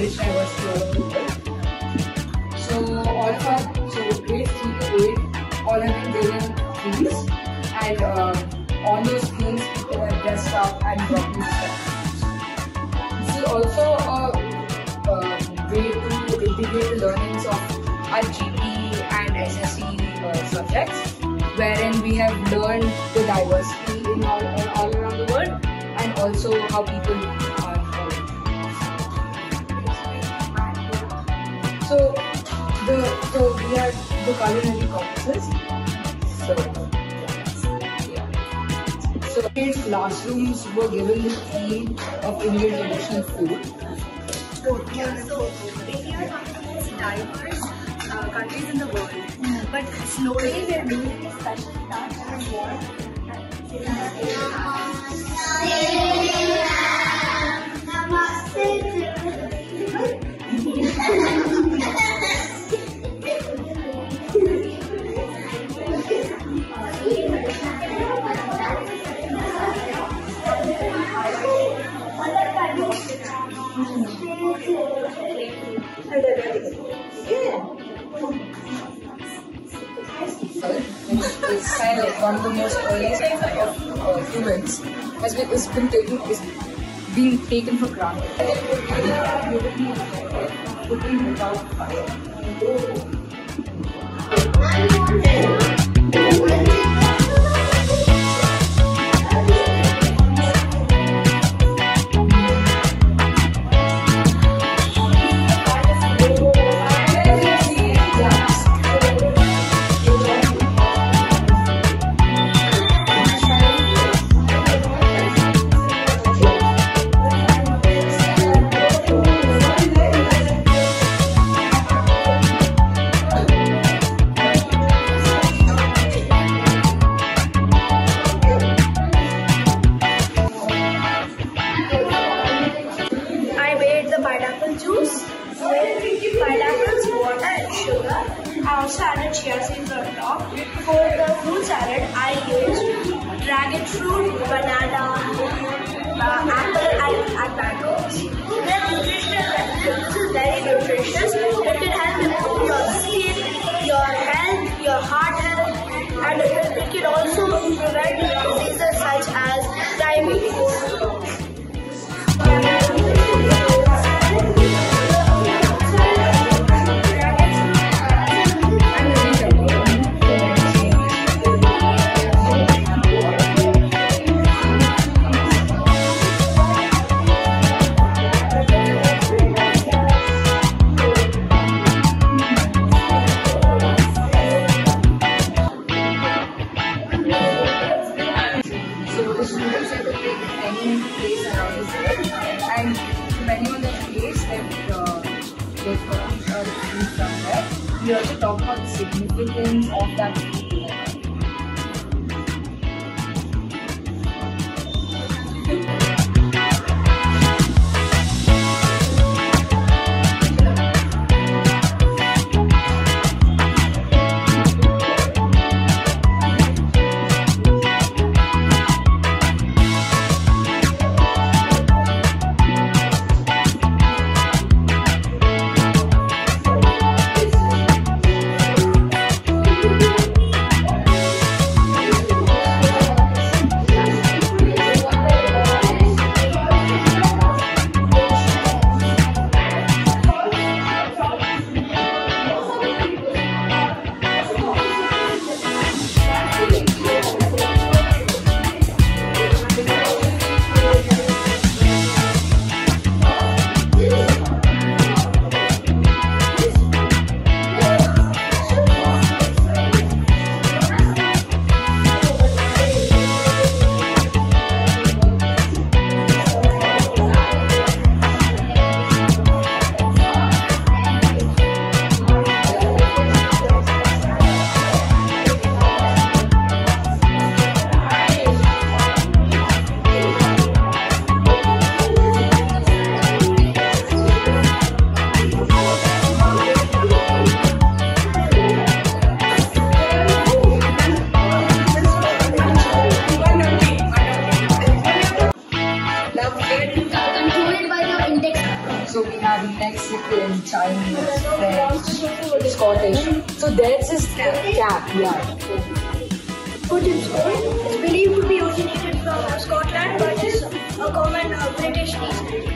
Krishna was here. So all of our so grades three to eight, all have the given themes, and uh, on those themes people have dressed up and working stuff. This is also a, a way to integrate the learnings of our GP and SSE uh, subjects, wherein we have learned the diversity in all, all around the world and also how people are So the so we had the culinary courses. So. So kids' classrooms were given the theme of Indian traditional food. Yeah, so India is diverse uh, countries in the world. But slowly we are doing a special touch and more. Is of one of the most earliest of uh, humans, has been, has been taken is being taken for granted. Sugar. I also added chia seeds on top. For the fruit salad, I used dragon fruit, banana, uh, apple and, nutritional they put uh, the food from there, we also talk about the significance of that Scottish, So theirs is the cap, yeah. Pigeon Stone is believed to be originated from Scotland, but it's a common uh, British dish.